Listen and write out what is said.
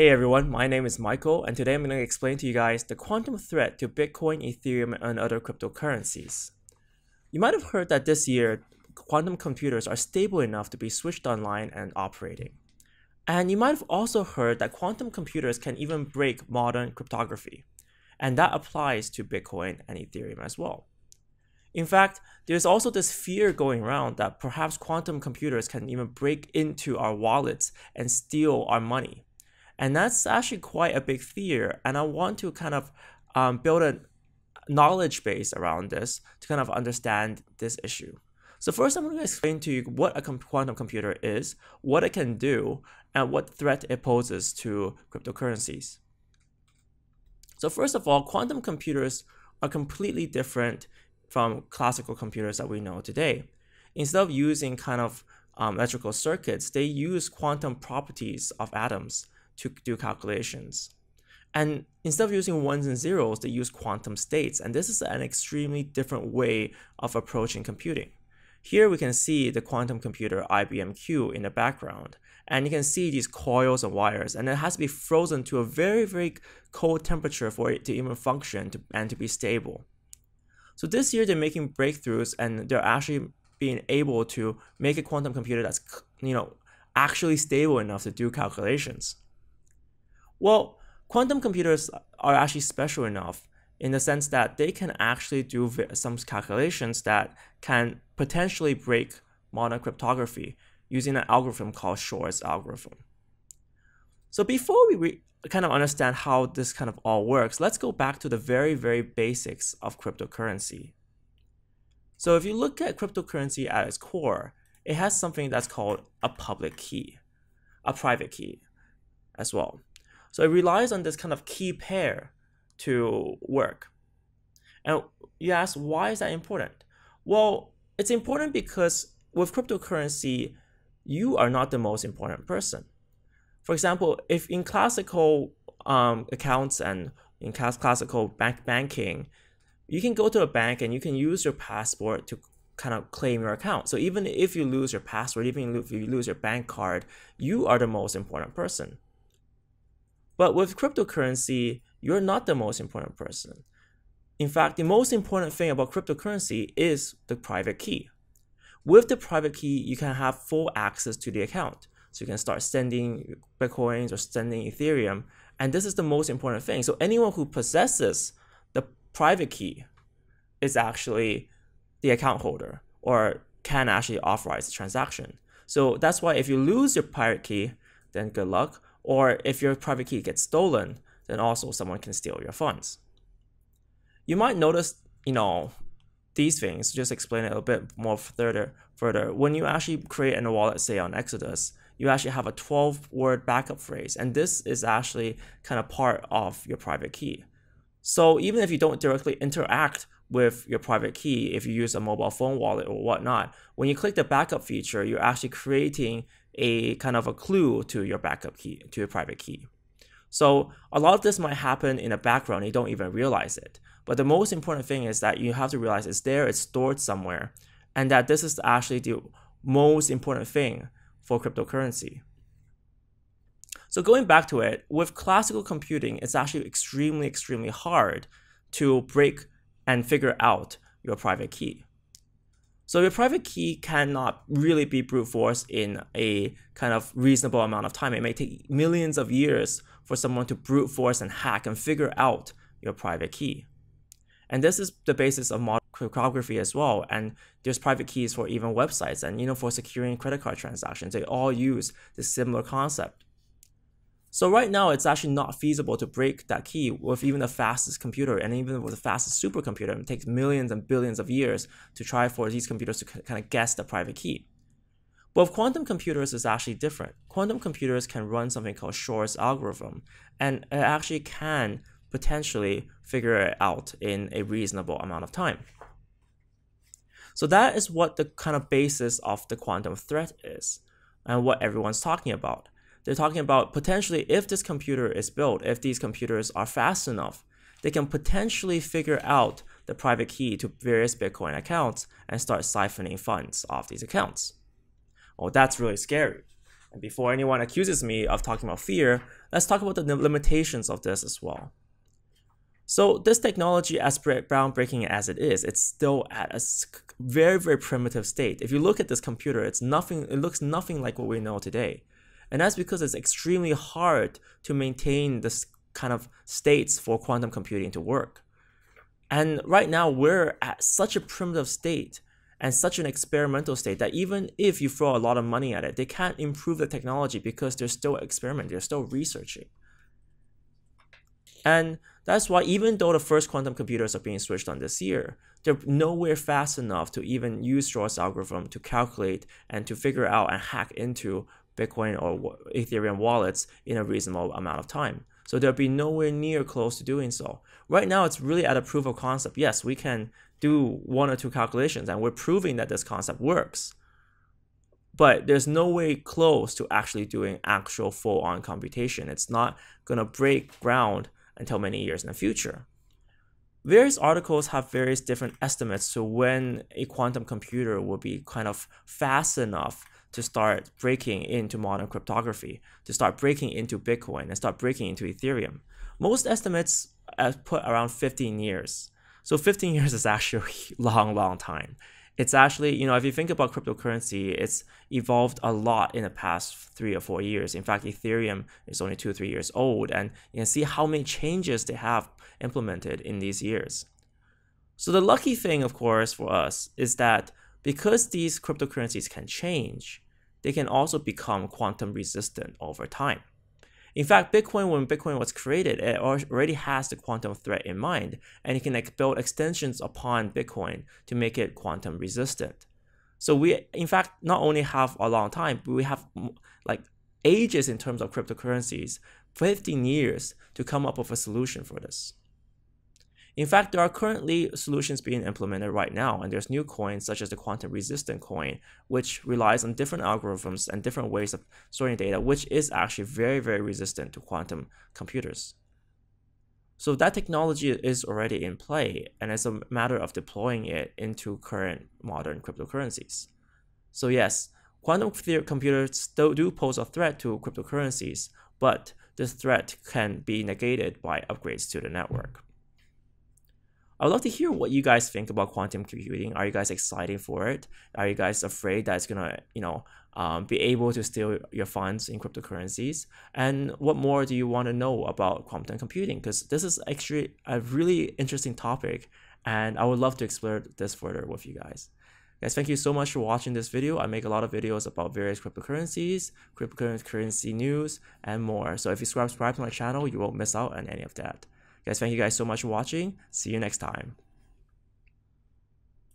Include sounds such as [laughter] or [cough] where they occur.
Hey everyone, my name is Michael, and today I'm going to explain to you guys the quantum threat to Bitcoin, Ethereum, and other cryptocurrencies. You might have heard that this year, quantum computers are stable enough to be switched online and operating. And you might have also heard that quantum computers can even break modern cryptography, and that applies to Bitcoin and Ethereum as well. In fact, there's also this fear going around that perhaps quantum computers can even break into our wallets and steal our money. And that's actually quite a big fear. And I want to kind of um, build a knowledge base around this to kind of understand this issue. So first, I'm going to explain to you what a quantum computer is, what it can do, and what threat it poses to cryptocurrencies. So first of all, quantum computers are completely different from classical computers that we know today. Instead of using kind of um, electrical circuits, they use quantum properties of atoms to do calculations. And instead of using ones and zeros, they use quantum states. And this is an extremely different way of approaching computing. Here we can see the quantum computer IBM Q in the background. And you can see these coils and wires. And it has to be frozen to a very, very cold temperature for it to even function to, and to be stable. So this year they're making breakthroughs and they're actually being able to make a quantum computer that's you know actually stable enough to do calculations. Well, quantum computers are actually special enough in the sense that they can actually do some calculations that can potentially break modern cryptography using an algorithm called Shor's algorithm. So before we kind of understand how this kind of all works, let's go back to the very, very basics of cryptocurrency. So if you look at cryptocurrency at its core, it has something that's called a public key, a private key as well. So it relies on this kind of key pair to work. And you ask, why is that important? Well, it's important because with cryptocurrency, you are not the most important person. For example, if in classical um, accounts and in classical bank banking, you can go to a bank and you can use your passport to kind of claim your account. So even if you lose your password, even if you lose your bank card, you are the most important person. But with cryptocurrency, you're not the most important person. In fact, the most important thing about cryptocurrency is the private key. With the private key, you can have full access to the account. So you can start sending Bitcoins or sending Ethereum. And this is the most important thing. So anyone who possesses the private key is actually the account holder or can actually authorize the transaction. So that's why if you lose your private key, then good luck. Or if your private key gets stolen, then also someone can steal your funds. You might notice, you know, these things, just explain it a bit more further, further. When you actually create a wallet, say on Exodus, you actually have a 12 word backup phrase. And this is actually kind of part of your private key. So even if you don't directly interact with your private key, if you use a mobile phone wallet or whatnot, when you click the backup feature, you're actually creating a kind of a clue to your backup key, to your private key. So a lot of this might happen in the background, you don't even realize it. But the most important thing is that you have to realize it's there, it's stored somewhere, and that this is actually the most important thing for cryptocurrency. So going back to it, with classical computing, it's actually extremely, extremely hard to break and figure out your private key. So your private key cannot really be brute force in a kind of reasonable amount of time. It may take millions of years for someone to brute force and hack and figure out your private key. And this is the basis of modern cryptography as well. And there's private keys for even websites and you know for securing credit card transactions. They all use this similar concept. So right now, it's actually not feasible to break that key with even the fastest computer and even with the fastest supercomputer. It takes millions and billions of years to try for these computers to kind of guess the private key. But with quantum computers, it's actually different. Quantum computers can run something called Shor's algorithm, and it actually can potentially figure it out in a reasonable amount of time. So that is what the kind of basis of the quantum threat is, and what everyone's talking about they're talking about potentially if this computer is built, if these computers are fast enough, they can potentially figure out the private key to various Bitcoin accounts and start siphoning funds off these accounts. Well, that's really scary. And before anyone accuses me of talking about fear, let's talk about the limitations of this as well. So this technology, as groundbreaking as it is, it's still at a very, very primitive state. If you look at this computer, it's nothing. It looks nothing like what we know today, and that's because it's extremely hard to maintain this kind of states for quantum computing to work. And right now, we're at such a primitive state and such an experimental state that even if you throw a lot of money at it, they can't improve the technology because they're still experimenting, they're still researching. And that's why even though the first quantum computers are being switched on this year, they're nowhere fast enough to even use Shor's algorithm to calculate and to figure out and hack into Bitcoin or Ethereum wallets in a reasonable amount of time. So they'll be nowhere near close to doing so. Right now, it's really at a proof of concept. Yes, we can do one or two calculations and we're proving that this concept works. But there's no way close to actually doing actual full on computation. It's not going to break ground until many years in the future. Various articles have various different estimates to when a quantum computer will be kind of fast enough to start breaking into modern cryptography, to start breaking into Bitcoin and start breaking into Ethereum. Most estimates put around 15 years. So 15 [laughs] years is actually a [laughs] long, long time it's actually, you know, if you think about cryptocurrency, it's evolved a lot in the past three or four years. In fact, Ethereum is only two or three years old, and you can see how many changes they have implemented in these years. So the lucky thing, of course, for us is that because these cryptocurrencies can change, they can also become quantum resistant over time. In fact, Bitcoin, when Bitcoin was created, it already has the quantum threat in mind, and it can build extensions upon Bitcoin to make it quantum resistant. So we, in fact, not only have a long time, but we have like ages in terms of cryptocurrencies, 15 years to come up with a solution for this. In fact, there are currently solutions being implemented right now, and there's new coins such as the quantum resistant coin, which relies on different algorithms and different ways of storing data, which is actually very, very resistant to quantum computers. So that technology is already in play, and it's a matter of deploying it into current modern cryptocurrencies. So yes, quantum computers still do pose a threat to cryptocurrencies, but this threat can be negated by upgrades to the network. I would love to hear what you guys think about quantum computing. Are you guys excited for it? Are you guys afraid that it's gonna, you know, um, be able to steal your funds in cryptocurrencies? And what more do you want to know about quantum computing? Because this is actually a really interesting topic, and I would love to explore this further with you guys. Guys, thank you so much for watching this video. I make a lot of videos about various cryptocurrencies, cryptocurrency news, and more. So if you subscribe to my channel, you won't miss out on any of that. Guys, thank you guys so much for watching. See you next time.